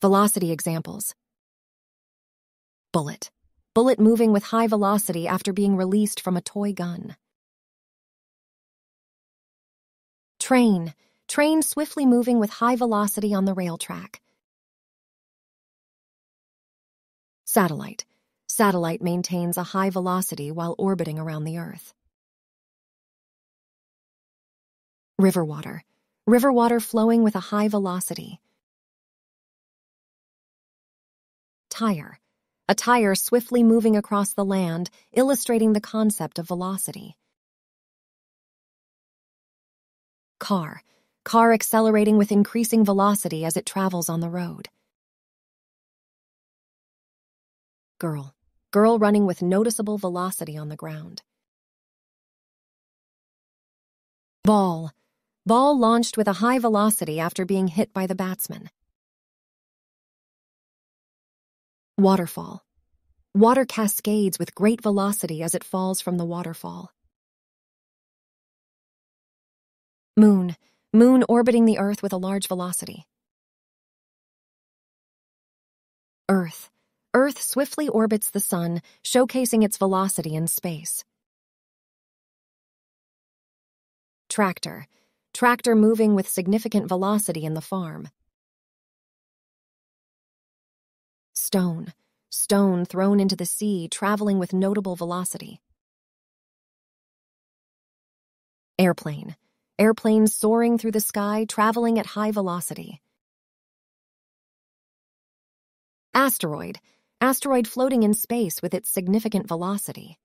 Velocity examples. Bullet. Bullet moving with high velocity after being released from a toy gun. Train. Train swiftly moving with high velocity on the rail track. Satellite. Satellite maintains a high velocity while orbiting around the Earth. River water. River water flowing with a high velocity. Tire. A tire swiftly moving across the land, illustrating the concept of velocity. Car. Car accelerating with increasing velocity as it travels on the road. Girl. Girl running with noticeable velocity on the ground. Ball. Ball launched with a high velocity after being hit by the batsman. Waterfall. Water cascades with great velocity as it falls from the waterfall. Moon. Moon orbiting the Earth with a large velocity. Earth. Earth swiftly orbits the Sun, showcasing its velocity in space. Tractor. Tractor moving with significant velocity in the farm. Stone. Stone thrown into the sea, traveling with notable velocity. Airplane. Airplane soaring through the sky, traveling at high velocity. Asteroid. Asteroid floating in space with its significant velocity.